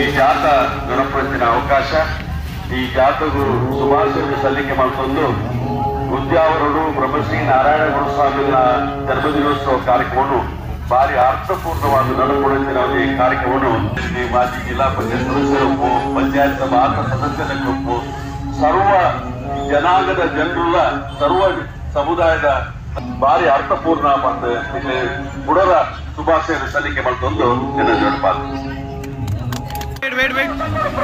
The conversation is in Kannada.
ಈ ಜಾತ ಗುಣಪಡಿಸಿನ ಅವಕಾಶ, ಈ ಜಾತಗೂ ಶುಭಾಶಯ ಸಲ್ಲಿಕೆ ಮಾಡಿಕೊಂಡು ಉದ್ಯಾವರರು, ಬ್ರಹ್ಮಶ್ರೀ ನಾರಾಯಣ ಗುರುಸ್ವಾಮಿಗಳ ಜನ್ಮದಿನೋತ್ಸವ ಕಾರ್ಯಕ್ರಮವನ್ನು ಭಾರಿ ಅರ್ಥಪೂರ್ಣವಾದ ನಡುಪಡಿಸಿನ ಈ ಕಾರ್ಯಕ್ರಮವನ್ನು ಈ ಮಾಜಿ ಜಿಲ್ಲಾ ಪಂಚಾಯತ್ ಸದಸ್ಯರ ಗುಂಪು ಪಂಚಾಯತ್ ಸಭಾ ಸದಸ್ಯರ ಗುಂಪು ಸರ್ವ ಜನಾಂಗದ ಜನರುಳ್ಳ ಸರ್ವ ಸಮುದಾಯದ ಭಾರಿ ಅರ್ಥಪೂರ್ಣ ಮತ್ತು ಇಲ್ಲಿ ಬುಡರ ಶುಭಾಶಯ ಸಲ್ಲಿಕೆ ಮಾಡಿಕೊಂಡು ಜನ Irving.